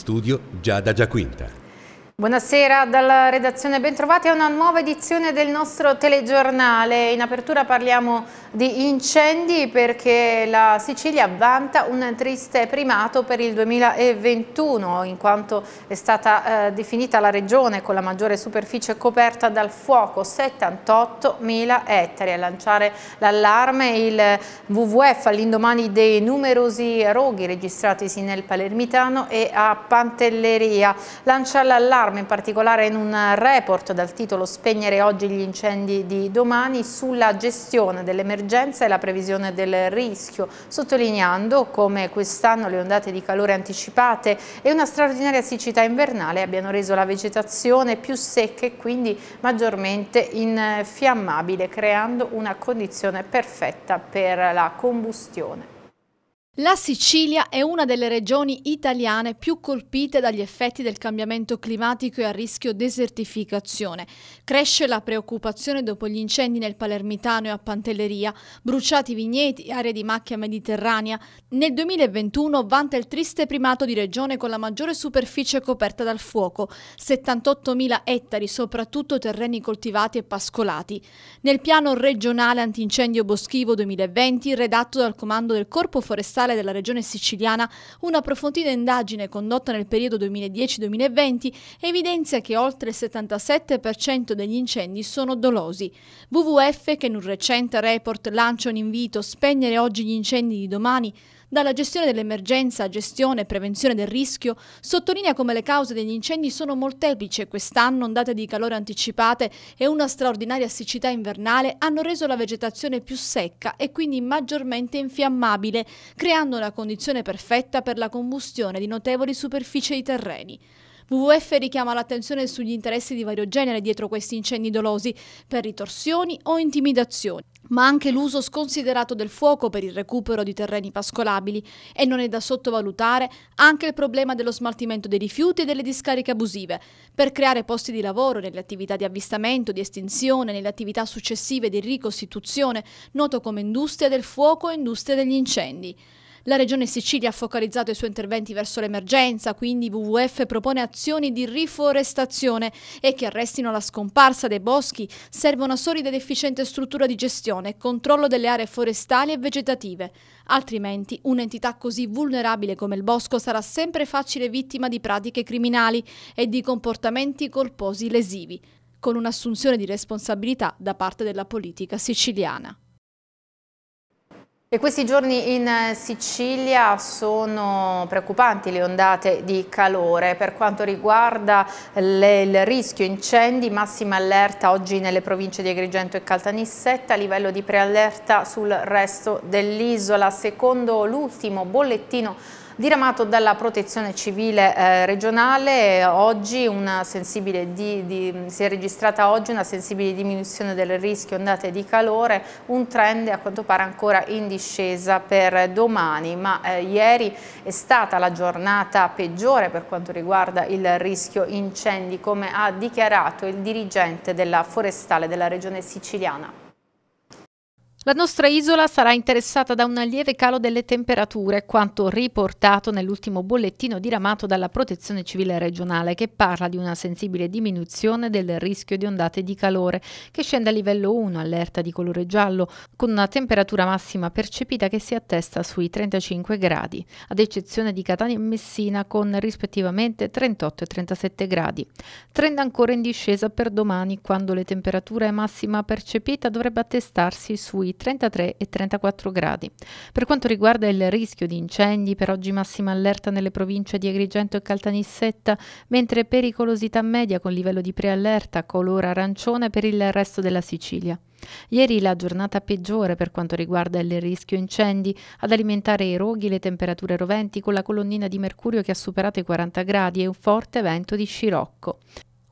Studio Giada Giaquinta. Buonasera dalla redazione, bentrovati a una nuova edizione del nostro telegiornale. In apertura parliamo di incendi perché la Sicilia vanta un triste primato per il 2021 in quanto è stata eh, definita la regione con la maggiore superficie coperta dal fuoco, 78.000 ettari. A lanciare l'allarme il WWF all'indomani dei numerosi roghi registratisi nel Palermitano e a Pantelleria. Lancia l'allarme allarme, in particolare in un report dal titolo Spegnere oggi gli incendi di domani sulla gestione dell'emergenza e la previsione del rischio, sottolineando come quest'anno le ondate di calore anticipate e una straordinaria siccità invernale abbiano reso la vegetazione più secca e quindi maggiormente infiammabile, creando una condizione perfetta per la combustione. La Sicilia è una delle regioni italiane più colpite dagli effetti del cambiamento climatico e a rischio desertificazione. Cresce la preoccupazione dopo gli incendi nel Palermitano e a Pantelleria, bruciati vigneti, aree di macchia mediterranea. Nel 2021 vanta il triste primato di regione con la maggiore superficie coperta dal fuoco, 78.000 ettari, soprattutto terreni coltivati e pascolati. Nel piano regionale antincendio boschivo 2020, redatto dal comando del Corpo Forestale forestale della regione siciliana, un'approfondita indagine condotta nel periodo 2010-2020 evidenzia che oltre il 77% degli incendi sono dolosi. WWF, che in un recente report lancia un invito spegnere oggi gli incendi di domani, dalla gestione dell'emergenza a gestione e prevenzione del rischio, sottolinea come le cause degli incendi sono molteplici e quest'anno ondate di calore anticipate e una straordinaria siccità invernale hanno reso la vegetazione più secca e quindi maggiormente infiammabile, creando una condizione perfetta per la combustione di notevoli superfici di terreni. WWF richiama l'attenzione sugli interessi di vario genere dietro questi incendi dolosi, per ritorsioni o intimidazioni ma anche l'uso sconsiderato del fuoco per il recupero di terreni pascolabili e non è da sottovalutare anche il problema dello smaltimento dei rifiuti e delle discariche abusive, per creare posti di lavoro nelle attività di avvistamento, di estinzione, nelle attività successive di ricostituzione, noto come industria del fuoco e industria degli incendi. La Regione Sicilia ha focalizzato i suoi interventi verso l'emergenza, quindi WWF propone azioni di riforestazione e che arrestino la scomparsa dei boschi serve una solida ed efficiente struttura di gestione e controllo delle aree forestali e vegetative. Altrimenti un'entità così vulnerabile come il bosco sarà sempre facile vittima di pratiche criminali e di comportamenti colposi lesivi, con un'assunzione di responsabilità da parte della politica siciliana. E questi giorni in Sicilia sono preoccupanti le ondate di calore. Per quanto riguarda le, il rischio incendi, massima allerta oggi nelle province di Agrigento e Caltanissetta, livello di preallerta sul resto dell'isola. Secondo l'ultimo bollettino diramato dalla protezione civile eh, regionale, oggi di, di, si è registrata oggi una sensibile diminuzione del rischio ondate di calore, un trend a quanto pare ancora in discesa per domani, ma eh, ieri è stata la giornata peggiore per quanto riguarda il rischio incendi, come ha dichiarato il dirigente della forestale della regione siciliana. La nostra isola sarà interessata da un lieve calo delle temperature, quanto riportato nell'ultimo bollettino diramato dalla Protezione Civile regionale, che parla di una sensibile diminuzione del rischio di ondate di calore, che scende a livello 1, allerta di colore giallo, con una temperatura massima percepita che si attesta sui 35 gradi, ad eccezione di Catania e Messina con rispettivamente 38 e 37 gradi. Trend ancora in discesa per domani, quando le temperature massima percepita dovrebbe attestarsi sui 33 e 34 gradi. Per quanto riguarda il rischio di incendi, per oggi massima allerta nelle province di Agrigento e Caltanissetta, mentre pericolosità media con livello di preallerta colore arancione per il resto della Sicilia. Ieri la giornata peggiore per quanto riguarda il rischio incendi, ad alimentare i roghi le temperature roventi con la colonnina di mercurio che ha superato i 40 gradi e un forte vento di scirocco.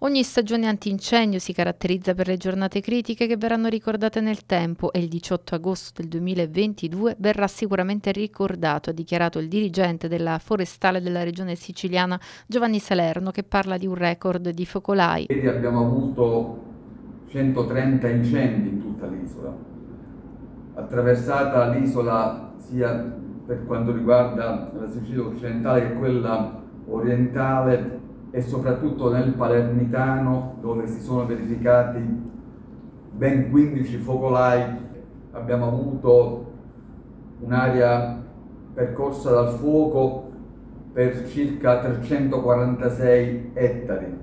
Ogni stagione antincendio si caratterizza per le giornate critiche che verranno ricordate nel tempo e il 18 agosto del 2022 verrà sicuramente ricordato, ha dichiarato il dirigente della forestale della regione siciliana Giovanni Salerno che parla di un record di focolai. Ieri abbiamo avuto 130 incendi in tutta l'isola, attraversata l'isola sia per quanto riguarda la Sicilia occidentale che quella orientale e soprattutto nel palermitano dove si sono verificati ben 15 focolai. Abbiamo avuto un'area percorsa dal fuoco per circa 346 ettari,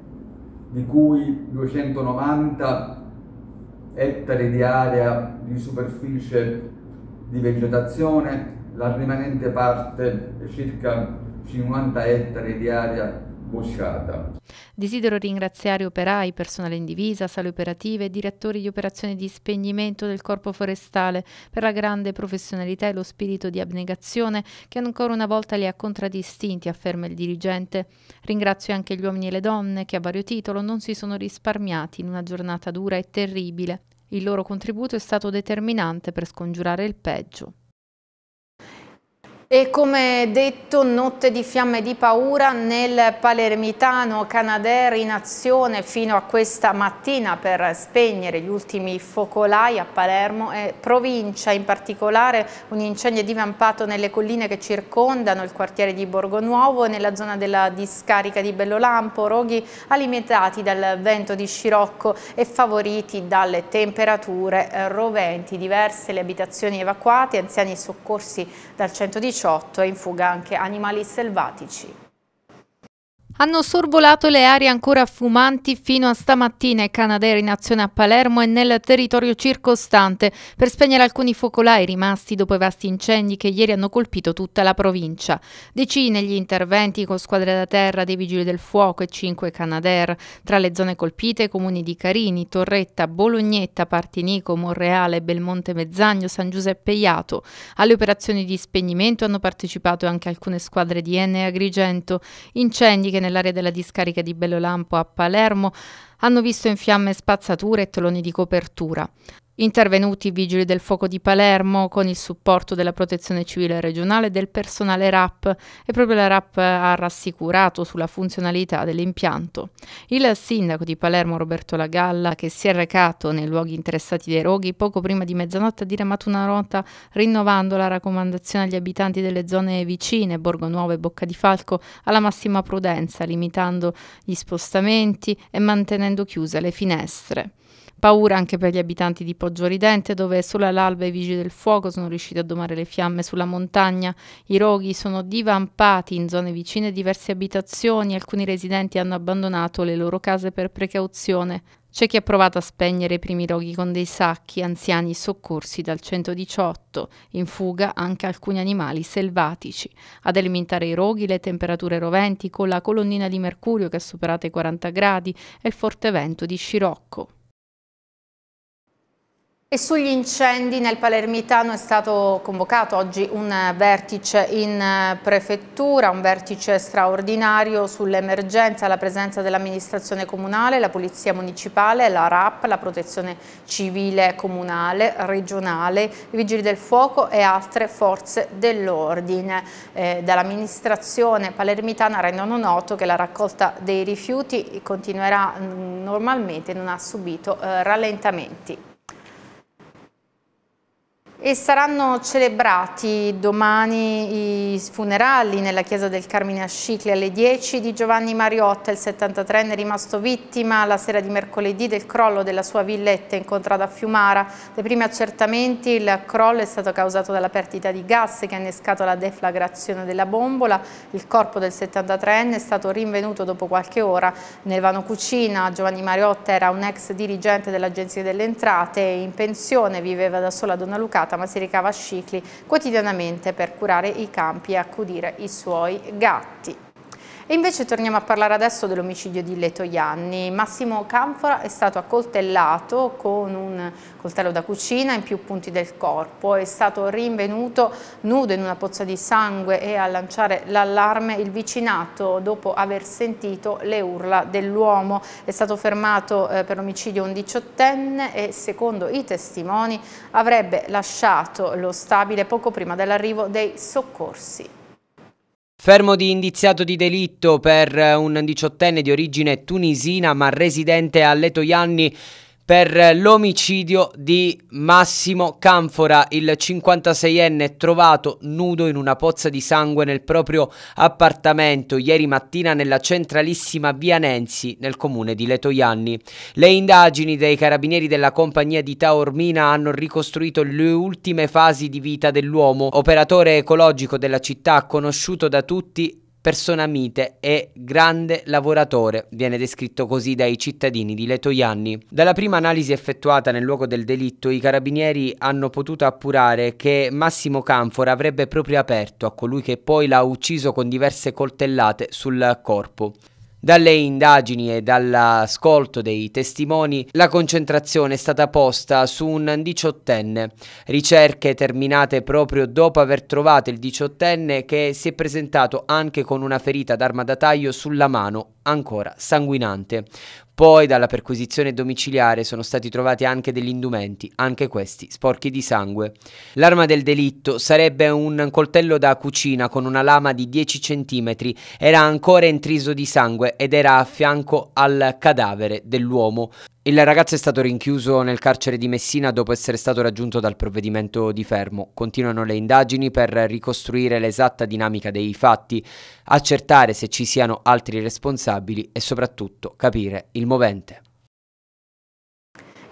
di cui 290 ettari di area di superficie di vegetazione, la rimanente parte circa 50 ettari di area boscata. Desidero ringraziare operai, personale in divisa, sale operative e direttori di operazioni di spegnimento del corpo forestale per la grande professionalità e lo spirito di abnegazione che ancora una volta li ha contraddistinti, afferma il dirigente. Ringrazio anche gli uomini e le donne che a vario titolo non si sono risparmiati in una giornata dura e terribile. Il loro contributo è stato determinante per scongiurare il peggio. E come detto, notte di fiamme di paura nel palermitano Canadair in azione fino a questa mattina per spegnere gli ultimi focolai a Palermo e provincia. In particolare un incendio divampato nelle colline che circondano il quartiere di Borgonuovo e nella zona della discarica di Bellolampo, roghi alimentati dal vento di scirocco e favoriti dalle temperature roventi. Diverse le abitazioni evacuate, anziani soccorsi dal 118 2018 e in fuga anche animali selvatici. Hanno sorvolato le aree ancora fumanti fino a stamattina i Canadair in azione a Palermo e nel territorio circostante per spegnere alcuni focolai rimasti dopo i vasti incendi che ieri hanno colpito tutta la provincia. Decine gli interventi con squadre da terra dei Vigili del Fuoco e cinque Canadair. Tra le zone colpite i comuni di Carini, Torretta, Bolognetta, Partinico, Monreale, Belmonte Mezzagno, San Giuseppe Iato. Alle operazioni di spegnimento hanno partecipato anche alcune squadre di Enne e Agrigento. Incendi che nell'area della discarica di Bellolampo a Palermo hanno visto in fiamme spazzature e teloni di copertura. Intervenuti i vigili del fuoco di Palermo con il supporto della protezione civile regionale e del personale RAP e proprio la RAP ha rassicurato sulla funzionalità dell'impianto. Il sindaco di Palermo Roberto Lagalla che si è recato nei luoghi interessati dai roghi poco prima di mezzanotte ha diramato una nota rinnovando la raccomandazione agli abitanti delle zone vicine Borgo Nuovo e Bocca di Falco alla massima prudenza limitando gli spostamenti e mantenendo chiuse le finestre. Paura anche per gli abitanti di Poggio Ridente, dove solo all'alba i vigili del fuoco sono riusciti a domare le fiamme sulla montagna. I roghi sono divampati in zone vicine a diverse abitazioni. Alcuni residenti hanno abbandonato le loro case per precauzione. C'è chi ha provato a spegnere i primi roghi con dei sacchi, anziani soccorsi dal 118, in fuga anche alcuni animali selvatici. Ad alimentare i roghi le temperature roventi con la colonnina di mercurio che ha superato i 40 gradi e il forte vento di scirocco. E sugli incendi nel Palermitano è stato convocato oggi un vertice in prefettura, un vertice straordinario sull'emergenza, la presenza dell'amministrazione comunale, la polizia municipale, la RAP, la protezione civile comunale, regionale, i vigili del fuoco e altre forze dell'ordine. Eh, Dall'amministrazione palermitana rendono noto che la raccolta dei rifiuti continuerà mm, normalmente, non ha subito eh, rallentamenti. E saranno celebrati domani i funerali nella chiesa del Carmine a Scicli alle 10 di Giovanni Mariotta, il 73enne rimasto vittima la sera di mercoledì del crollo della sua villetta incontrata a Fiumara. Dai primi accertamenti il crollo è stato causato dalla perdita di gas che ha innescato la deflagrazione della bombola. Il corpo del 73enne è stato rinvenuto dopo qualche ora nel vano cucina. Giovanni Mariotta era un ex dirigente dell'Agenzia delle Entrate e in pensione viveva da sola a Donna Lucata ma si ricava a Scicli quotidianamente per curare i campi e accudire i suoi gatti. E invece torniamo a parlare adesso dell'omicidio di Letoianni. Massimo Canfora è stato accoltellato con un coltello da cucina in più punti del corpo. È stato rinvenuto nudo in una pozza di sangue e a lanciare l'allarme il vicinato dopo aver sentito le urla dell'uomo. È stato fermato eh, per omicidio un diciottenne e secondo i testimoni avrebbe lasciato lo stabile poco prima dell'arrivo dei soccorsi. Fermo di indiziato di delitto per un diciottenne di origine tunisina ma residente a Letoianni per l'omicidio di Massimo Canfora, il 56enne trovato nudo in una pozza di sangue nel proprio appartamento ieri mattina nella centralissima via Nenzi nel comune di Letoianni. Le indagini dei carabinieri della compagnia di Taormina hanno ricostruito le ultime fasi di vita dell'uomo, operatore ecologico della città conosciuto da tutti persona mite e grande lavoratore, viene descritto così dai cittadini di Letoianni. Dalla prima analisi effettuata nel luogo del delitto, i carabinieri hanno potuto appurare che Massimo Canfora avrebbe proprio aperto a colui che poi l'ha ucciso con diverse coltellate sul corpo. Dalle indagini e dall'ascolto dei testimoni, la concentrazione è stata posta su un diciottenne. Ricerche terminate proprio dopo aver trovato il diciottenne che si è presentato anche con una ferita d'arma da taglio sulla mano, ancora sanguinante. Poi dalla perquisizione domiciliare sono stati trovati anche degli indumenti, anche questi sporchi di sangue. L'arma del delitto sarebbe un coltello da cucina con una lama di 10 cm, era ancora intriso di sangue ed era a fianco al cadavere dell'uomo. Il ragazzo è stato rinchiuso nel carcere di Messina dopo essere stato raggiunto dal provvedimento di fermo. Continuano le indagini per ricostruire l'esatta dinamica dei fatti, accertare se ci siano altri responsabili e soprattutto capire il movente.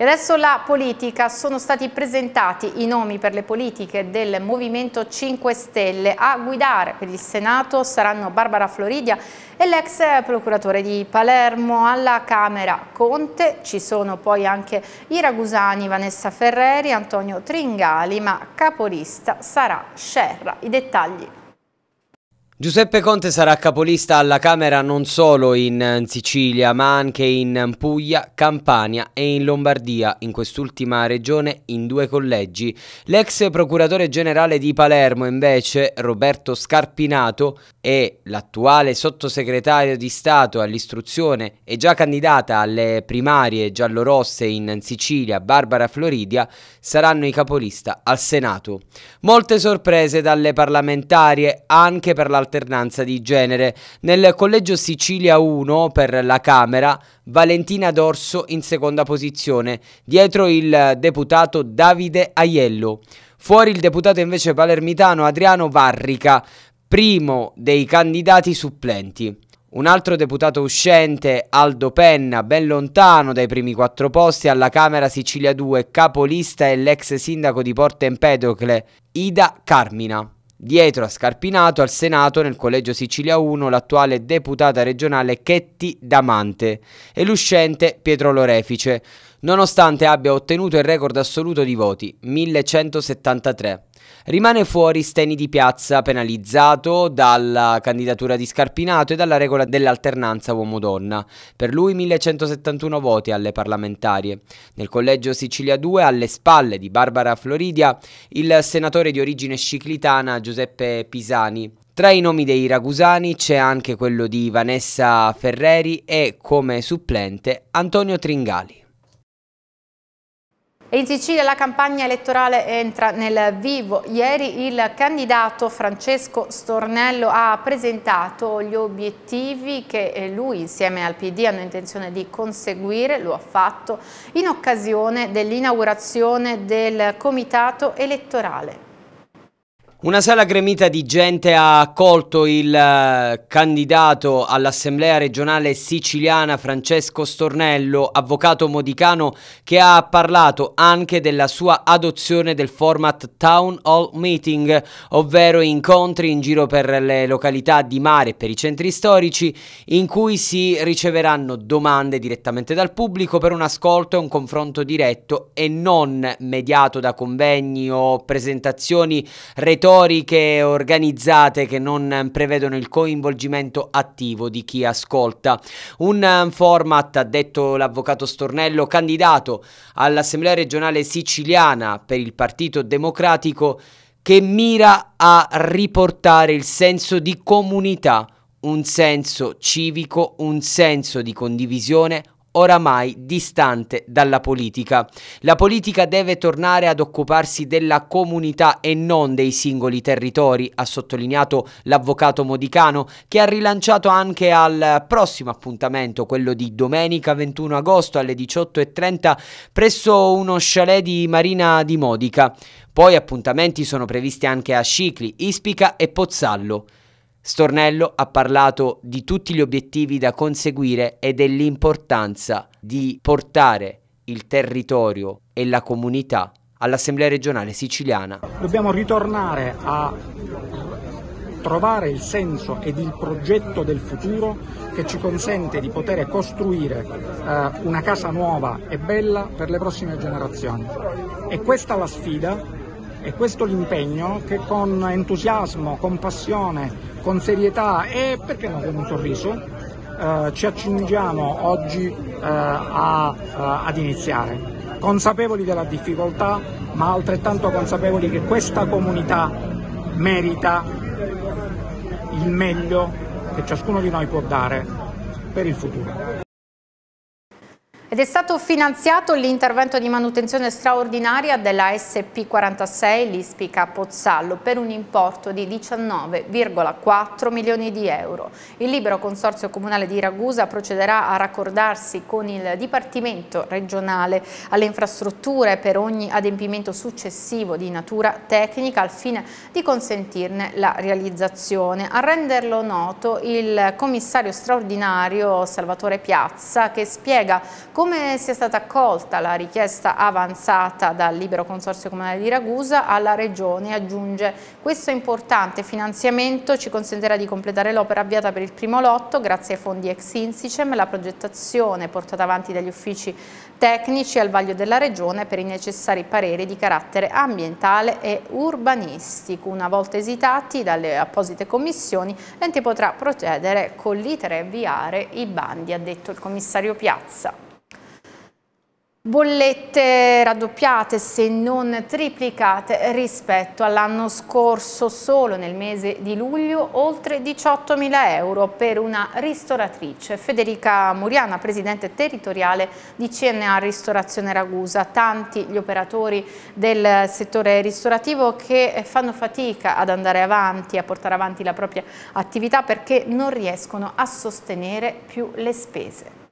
E adesso la politica, sono stati presentati i nomi per le politiche del Movimento 5 Stelle. A guidare per il Senato saranno Barbara Floridia e l'ex procuratore di Palermo. Alla Camera Conte ci sono poi anche i ragusani Vanessa Ferreri, Antonio Tringali, ma capolista sarà Scerra. I dettagli Giuseppe Conte sarà capolista alla Camera non solo in Sicilia, ma anche in Puglia, Campania e in Lombardia, in quest'ultima regione in due collegi. L'ex procuratore generale di Palermo, invece, Roberto Scarpinato, e l'attuale sottosegretario di Stato all'istruzione e già candidata alle primarie giallorosse in Sicilia, Barbara Floridia, saranno i capolista al Senato. Molte sorprese dalle parlamentarie anche per l'alternanza alternanza di genere. Nel collegio Sicilia 1 per la Camera, Valentina Dorso in seconda posizione, dietro il deputato Davide Aiello. Fuori il deputato invece palermitano Adriano Varrica, primo dei candidati supplenti. Un altro deputato uscente, Aldo Penna, ben lontano dai primi quattro posti alla Camera Sicilia 2, capolista e l'ex sindaco di Porto Empedocle, Ida Carmina. Dietro a Scarpinato al Senato nel Collegio Sicilia 1 l'attuale deputata regionale Chetti Damante e l'uscente Pietro Lorefice, nonostante abbia ottenuto il record assoluto di voti, 1173. Rimane fuori Steni di Piazza, penalizzato dalla candidatura di Scarpinato e dalla regola dell'alternanza uomo-donna. Per lui 1171 voti alle parlamentarie. Nel collegio Sicilia 2, alle spalle di Barbara Floridia, il senatore di origine sciclitana Giuseppe Pisani. Tra i nomi dei ragusani c'è anche quello di Vanessa Ferreri e, come supplente, Antonio Tringali. E in Sicilia la campagna elettorale entra nel vivo. Ieri il candidato Francesco Stornello ha presentato gli obiettivi che lui insieme al PD hanno intenzione di conseguire, lo ha fatto in occasione dell'inaugurazione del comitato elettorale. Una sala gremita di gente ha accolto il uh, candidato all'Assemblea regionale siciliana Francesco Stornello, avvocato modicano che ha parlato anche della sua adozione del format Town Hall Meeting, ovvero incontri in giro per le località di mare e per i centri storici in cui si riceveranno domande direttamente dal pubblico per un ascolto e un confronto diretto e non mediato da convegni o presentazioni retoriche retoriche organizzate che non prevedono il coinvolgimento attivo di chi ascolta. Un um, format, ha detto l'avvocato Stornello, candidato all'Assemblea regionale siciliana per il Partito Democratico, che mira a riportare il senso di comunità, un senso civico, un senso di condivisione oramai distante dalla politica. La politica deve tornare ad occuparsi della comunità e non dei singoli territori, ha sottolineato l'avvocato Modicano, che ha rilanciato anche al prossimo appuntamento, quello di domenica 21 agosto alle 18.30 presso uno chalet di Marina di Modica. Poi appuntamenti sono previsti anche a Scicli, Ispica e Pozzallo. Stornello ha parlato di tutti gli obiettivi da conseguire e dell'importanza di portare il territorio e la comunità all'Assemblea regionale siciliana. Dobbiamo ritornare a trovare il senso ed il progetto del futuro che ci consente di poter costruire eh, una casa nuova e bella per le prossime generazioni. E questa è la sfida e questo l'impegno che con entusiasmo, con passione, con serietà e perché no con un sorriso eh, ci accingiamo oggi eh, a, eh, ad iniziare, consapevoli della difficoltà ma altrettanto consapevoli che questa comunità merita il meglio che ciascuno di noi può dare per il futuro. Ed è stato finanziato l'intervento di manutenzione straordinaria della SP46 Lispica Pozzallo per un importo di 19,4 milioni di euro. Il libero consorzio comunale di Ragusa procederà a raccordarsi con il Dipartimento regionale alle infrastrutture per ogni adempimento successivo di natura tecnica al fine di consentirne la realizzazione. A renderlo noto il commissario straordinario Salvatore Piazza che spiega come come sia stata accolta la richiesta avanzata dal Libero Consorzio Comunale di Ragusa alla Regione aggiunge questo importante finanziamento ci consentirà di completare l'opera avviata per il primo lotto grazie ai fondi ex Insicem, la progettazione portata avanti dagli uffici tecnici al vaglio della Regione per i necessari pareri di carattere ambientale e urbanistico. Una volta esitati dalle apposite commissioni, l'ente potrà procedere con l'iter e avviare i bandi, ha detto il commissario Piazza. Bollette raddoppiate se non triplicate rispetto all'anno scorso, solo nel mese di luglio oltre 18.000 euro per una ristoratrice. Federica Muriana, presidente territoriale di CNA Ristorazione Ragusa. Tanti gli operatori del settore ristorativo che fanno fatica ad andare avanti, a portare avanti la propria attività perché non riescono a sostenere più le spese.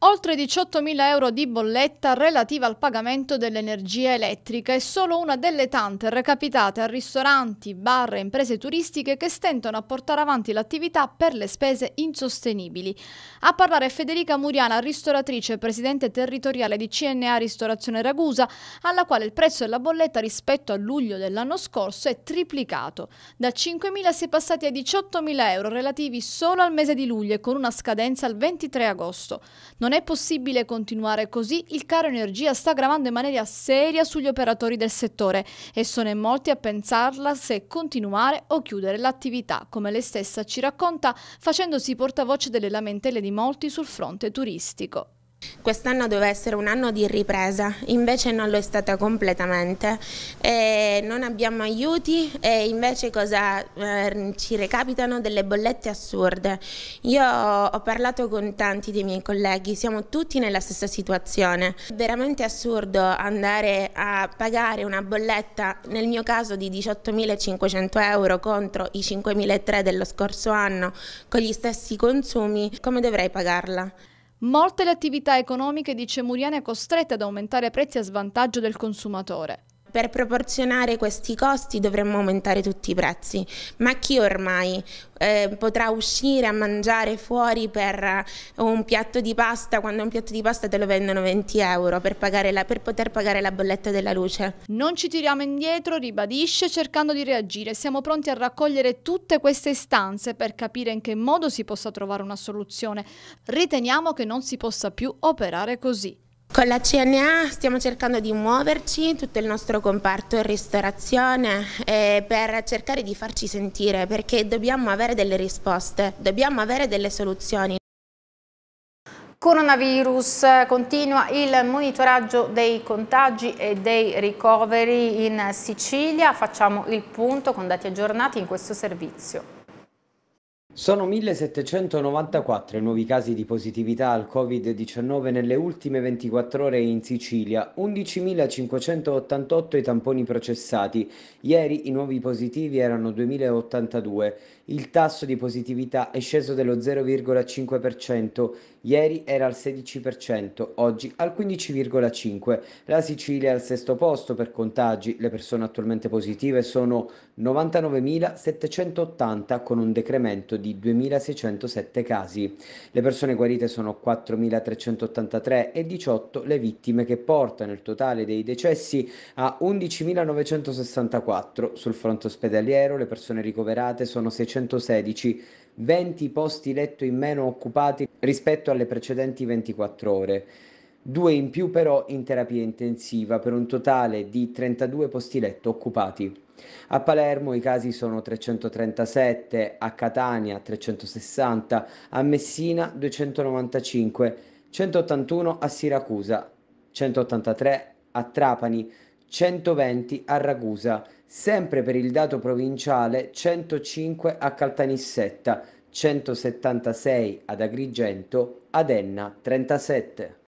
Oltre 18.000 euro di bolletta relativa al pagamento dell'energia elettrica è solo una delle tante recapitate a ristoranti, bar e imprese turistiche che stentano a portare avanti l'attività per le spese insostenibili. A parlare Federica Muriana, ristoratrice e presidente territoriale di CNA Ristorazione Ragusa, alla quale il prezzo della bolletta rispetto a luglio dell'anno scorso è triplicato. Da 5.000 si è passati a 18.000 euro relativi solo al mese di luglio e con una scadenza al 23 agosto. Non è possibile continuare così, il caro energia sta gravando in maniera seria sugli operatori del settore e sono in molti a pensarla se continuare o chiudere l'attività, come lei stessa ci racconta facendosi portavoce delle lamentele di molti sul fronte turistico. Quest'anno doveva essere un anno di ripresa, invece non lo è stata completamente. E non abbiamo aiuti e invece cosa eh, ci recapitano delle bollette assurde. Io ho parlato con tanti dei miei colleghi, siamo tutti nella stessa situazione. È veramente assurdo andare a pagare una bolletta, nel mio caso di 18.500 euro contro i 5.300 dello scorso anno, con gli stessi consumi, come dovrei pagarla? Molte le attività economiche dice Muriane costrette ad aumentare prezzi a svantaggio del consumatore. Per proporzionare questi costi dovremmo aumentare tutti i prezzi, ma chi ormai eh, potrà uscire a mangiare fuori per un piatto di pasta quando un piatto di pasta te lo vendono 20 euro per, la, per poter pagare la bolletta della luce? Non ci tiriamo indietro, ribadisce cercando di reagire. Siamo pronti a raccogliere tutte queste istanze per capire in che modo si possa trovare una soluzione. Riteniamo che non si possa più operare così. Con la CNA stiamo cercando di muoverci, tutto il nostro comparto in ristorazione, eh, per cercare di farci sentire perché dobbiamo avere delle risposte, dobbiamo avere delle soluzioni. Coronavirus, continua il monitoraggio dei contagi e dei ricoveri in Sicilia, facciamo il punto con dati aggiornati in questo servizio. Sono 1794 i nuovi casi di positività al Covid-19 nelle ultime 24 ore in Sicilia, 11.588 i tamponi processati. Ieri i nuovi positivi erano 2.082. Il tasso di positività è sceso dello 0,5%, ieri era al 16%, oggi al 15,5%. La Sicilia è al sesto posto per contagi, le persone attualmente positive sono 99.780 con un decremento di 2.607 casi. Le persone guarite sono 4.383 e 18 le vittime che portano il totale dei decessi a 11.964. Sul fronte ospedaliero le persone ricoverate sono 600 616, 20 posti letto in meno occupati rispetto alle precedenti 24 ore. Due in più però in terapia intensiva per un totale di 32 posti letto occupati. A Palermo i casi sono 337, a Catania 360, a Messina 295, 181 a Siracusa, 183 a Trapani, 120 a Ragusa, sempre per il dato provinciale 105 a Caltanissetta, 176 ad Agrigento, ad Enna 37.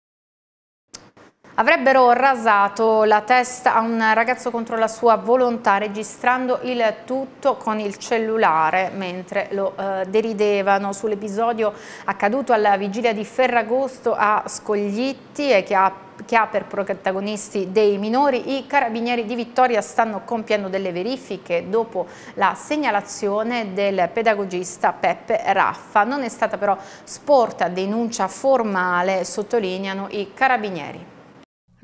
Avrebbero rasato la testa a un ragazzo contro la sua volontà registrando il tutto con il cellulare mentre lo eh, deridevano sull'episodio accaduto alla vigilia di Ferragosto a Scoglitti e che ha che ha per protagonisti dei minori, i carabinieri di Vittoria stanno compiendo delle verifiche dopo la segnalazione del pedagogista Peppe Raffa. Non è stata però sporta denuncia formale, sottolineano i carabinieri.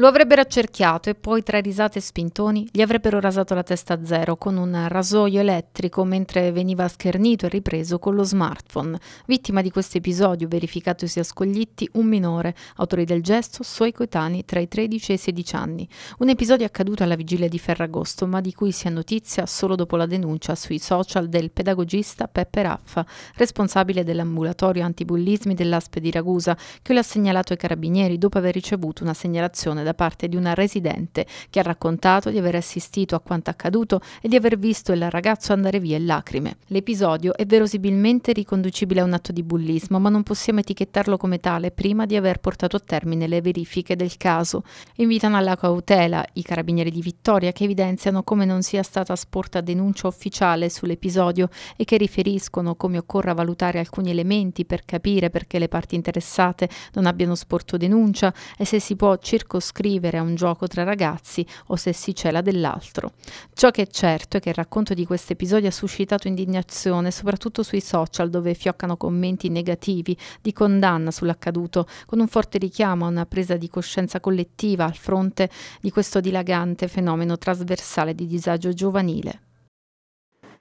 Lo avrebbero accerchiato e poi tra risate e spintoni gli avrebbero rasato la testa a zero con un rasoio elettrico mentre veniva schernito e ripreso con lo smartphone. Vittima di questo episodio verificatosi a Scoglitti un minore, autori del gesto suoi coetanei tra i 13 e i 16 anni. Un episodio accaduto alla vigilia di Ferragosto ma di cui si ha notizia solo dopo la denuncia sui social del pedagogista Peppe Raffa, responsabile dell'ambulatorio antibullismi dell'Aspe di Ragusa, che lo ha segnalato ai carabinieri dopo aver ricevuto una segnalazione da parte di una residente che ha raccontato di aver assistito a quanto accaduto e di aver visto il ragazzo andare via in lacrime. L'episodio è verosimilmente riconducibile a un atto di bullismo, ma non possiamo etichettarlo come tale prima di aver portato a termine le verifiche del caso. Invitano alla cautela i carabinieri di Vittoria che evidenziano come non sia stata sporta denuncia ufficiale sull'episodio e che riferiscono come occorra valutare alcuni elementi per capire perché le parti interessate non abbiano sporto denuncia e se si può circoscrivere scrivere a un gioco tra ragazzi o se si cela dell'altro. Ciò che è certo è che il racconto di questo episodio ha suscitato indignazione, soprattutto sui social dove fioccano commenti negativi di condanna sull'accaduto, con un forte richiamo a una presa di coscienza collettiva al fronte di questo dilagante fenomeno trasversale di disagio giovanile.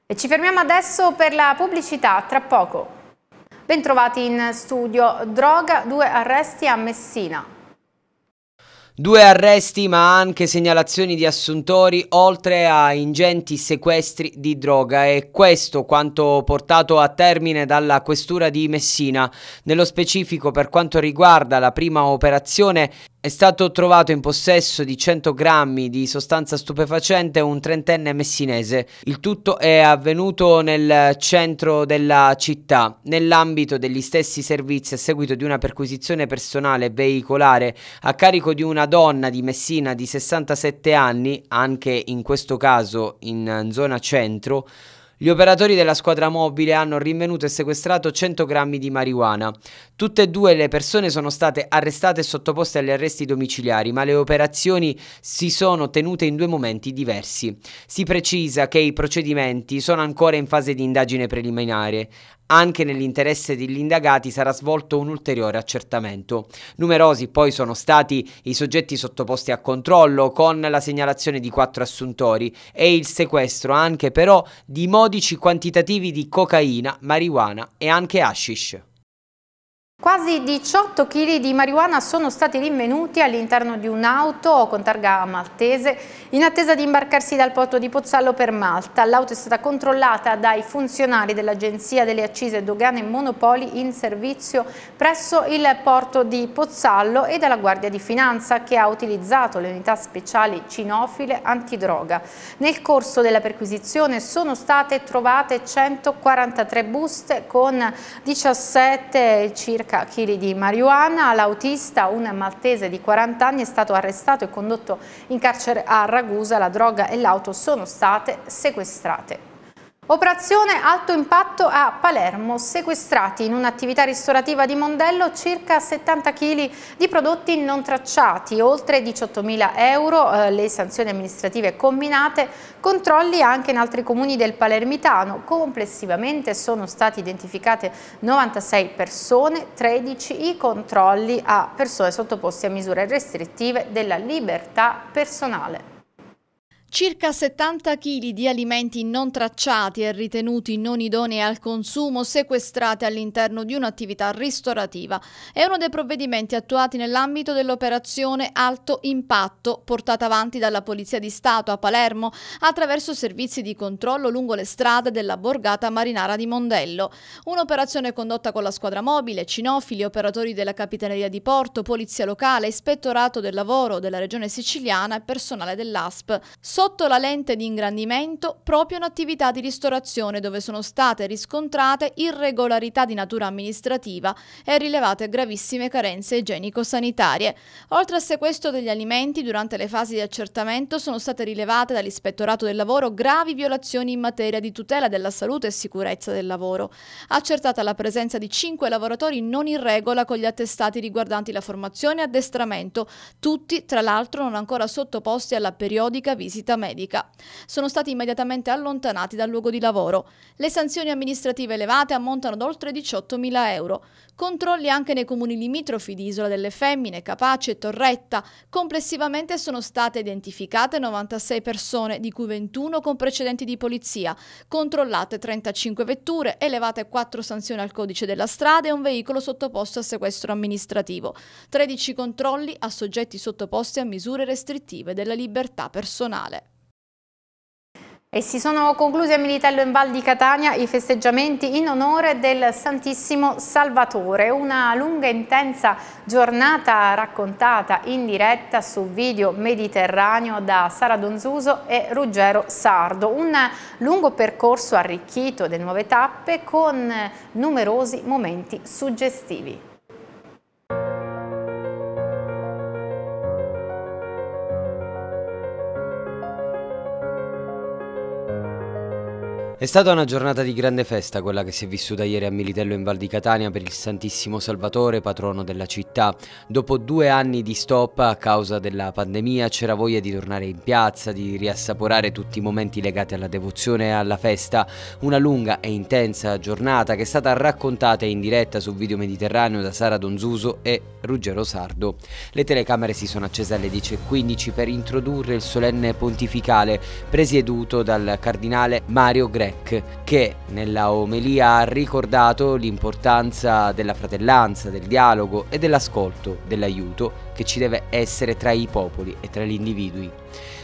E ci fermiamo adesso per la pubblicità, tra poco. Bentrovati in studio. Droga, due arresti a Messina. Due arresti ma anche segnalazioni di assuntori oltre a ingenti sequestri di droga e questo quanto portato a termine dalla questura di Messina. Nello specifico per quanto riguarda la prima operazione è stato trovato in possesso di 100 grammi di sostanza stupefacente un trentenne messinese. Il tutto è avvenuto nel centro della città, nell'ambito degli stessi servizi a seguito di una perquisizione personale veicolare a carico di una donna di Messina di 67 anni, anche in questo caso in zona centro. Gli operatori della squadra mobile hanno rinvenuto e sequestrato 100 grammi di marijuana. Tutte e due le persone sono state arrestate e sottoposte agli arresti domiciliari, ma le operazioni si sono tenute in due momenti diversi. Si precisa che i procedimenti sono ancora in fase di indagine preliminare. Anche nell'interesse degli indagati sarà svolto un ulteriore accertamento. Numerosi poi sono stati i soggetti sottoposti a controllo con la segnalazione di quattro assuntori e il sequestro anche però di modici quantitativi di cocaina, marijuana e anche hashish. Quasi 18 kg di marijuana sono stati rinvenuti all'interno di un'auto con targa maltese in attesa di imbarcarsi dal porto di Pozzallo per Malta. L'auto è stata controllata dai funzionari dell'Agenzia delle Accise Dogane e Monopoli in servizio presso il porto di Pozzallo e dalla Guardia di Finanza che ha utilizzato le unità speciali cinofile antidroga. Nel corso della perquisizione sono state trovate 143 buste con 17 circa circa chili di marijuana. L'autista, un maltese di 40 anni, è stato arrestato e condotto in carcere a Ragusa. La droga e l'auto sono state sequestrate. Operazione alto impatto a Palermo, sequestrati in un'attività ristorativa di Mondello circa 70 kg di prodotti non tracciati, oltre 18.000 euro eh, le sanzioni amministrative combinate, controlli anche in altri comuni del Palermitano. Complessivamente sono state identificate 96 persone, 13 i controlli a persone sottoposte a misure restrittive della libertà personale. Circa 70 kg di alimenti non tracciati e ritenuti non idonei al consumo sequestrati all'interno di un'attività ristorativa è uno dei provvedimenti attuati nell'ambito dell'operazione Alto Impatto portata avanti dalla Polizia di Stato a Palermo attraverso servizi di controllo lungo le strade della borgata marinara di Mondello. Un'operazione condotta con la squadra mobile, cinofili, operatori della Capitaneria di Porto, Polizia Locale, Ispettorato del Lavoro della Regione Siciliana e personale dell'ASP sotto la lente di ingrandimento proprio un'attività di ristorazione dove sono state riscontrate irregolarità di natura amministrativa e rilevate gravissime carenze igienico-sanitarie. Oltre al sequestro degli alimenti, durante le fasi di accertamento sono state rilevate dall'Ispettorato del Lavoro gravi violazioni in materia di tutela della salute e sicurezza del lavoro. Accertata la presenza di cinque lavoratori non in regola con gli attestati riguardanti la formazione e addestramento, tutti tra l'altro non ancora sottoposti alla periodica visita visita medica. Sono stati immediatamente allontanati dal luogo di lavoro. Le sanzioni amministrative elevate ammontano ad oltre 18.000 euro. Controlli anche nei comuni limitrofi di Isola delle Femmine, Capace e Torretta. Complessivamente sono state identificate 96 persone, di cui 21 con precedenti di polizia. Controllate 35 vetture, elevate 4 sanzioni al codice della strada e un veicolo sottoposto a sequestro amministrativo. 13 controlli a soggetti sottoposti a misure restrittive della libertà personale. E si sono conclusi a Militello in Val di Catania i festeggiamenti in onore del Santissimo Salvatore, una lunga e intensa giornata raccontata in diretta su video mediterraneo da Sara Donzuso e Ruggero Sardo, un lungo percorso arricchito di nuove tappe con numerosi momenti suggestivi. È stata una giornata di grande festa quella che si è vissuta ieri a Militello in Val di Catania per il Santissimo Salvatore, patrono della città. Dopo due anni di stop a causa della pandemia c'era voglia di tornare in piazza, di riassaporare tutti i momenti legati alla devozione e alla festa. Una lunga e intensa giornata che è stata raccontata in diretta su Video Mediterraneo da Sara Donzuso e Ruggero Sardo. Le telecamere si sono accese alle 10.15 per introdurre il solenne pontificale presieduto dal cardinale Mario Greco Beck che nella omelia ha ricordato l'importanza della fratellanza, del dialogo e dell'ascolto, dell'aiuto che ci deve essere tra i popoli e tra gli individui.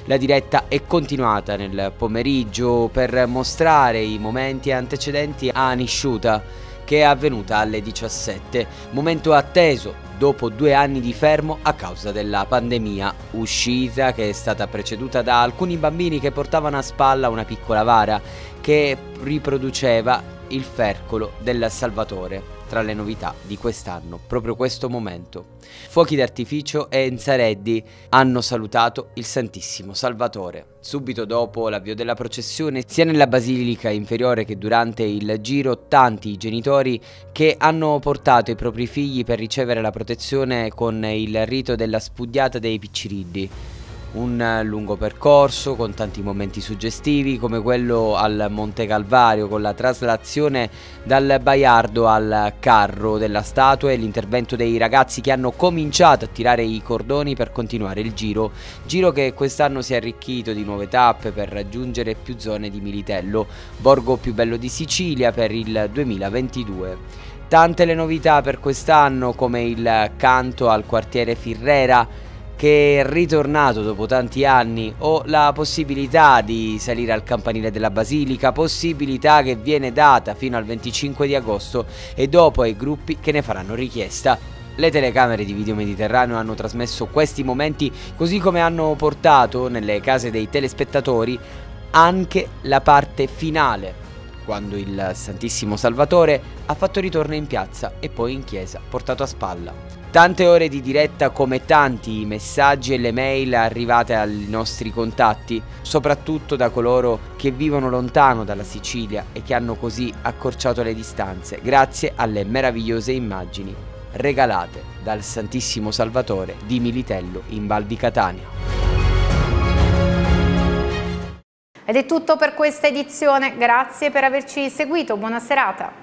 La diretta è continuata nel pomeriggio per mostrare i momenti antecedenti a Nisciuta che è avvenuta alle 17, momento atteso dopo due anni di fermo a causa della pandemia, uscita che è stata preceduta da alcuni bambini che portavano a spalla una piccola vara che riproduceva il fercolo del Salvatore tra le novità di quest'anno, proprio questo momento. Fuochi d'artificio e Enzareddi hanno salutato il Santissimo Salvatore. Subito dopo l'avvio della processione, sia nella basilica inferiore che durante il giro, tanti genitori che hanno portato i propri figli per ricevere la protezione con il rito della spudiata dei piccirilli un lungo percorso con tanti momenti suggestivi come quello al Monte Calvario con la traslazione dal Baiardo al carro della statua e l'intervento dei ragazzi che hanno cominciato a tirare i cordoni per continuare il giro, giro che quest'anno si è arricchito di nuove tappe per raggiungere più zone di Militello, borgo più bello di Sicilia per il 2022. Tante le novità per quest'anno come il canto al quartiere Firrera che è ritornato dopo tanti anni o la possibilità di salire al campanile della Basilica, possibilità che viene data fino al 25 di agosto e dopo ai gruppi che ne faranno richiesta. Le telecamere di Video Mediterraneo hanno trasmesso questi momenti così come hanno portato nelle case dei telespettatori anche la parte finale, quando il Santissimo Salvatore ha fatto ritorno in piazza e poi in chiesa, portato a spalla. Tante ore di diretta come tanti i messaggi e le mail arrivate ai nostri contatti, soprattutto da coloro che vivono lontano dalla Sicilia e che hanno così accorciato le distanze, grazie alle meravigliose immagini regalate dal Santissimo Salvatore di Militello in Val di Catania. Ed è tutto per questa edizione, grazie per averci seguito, buona serata.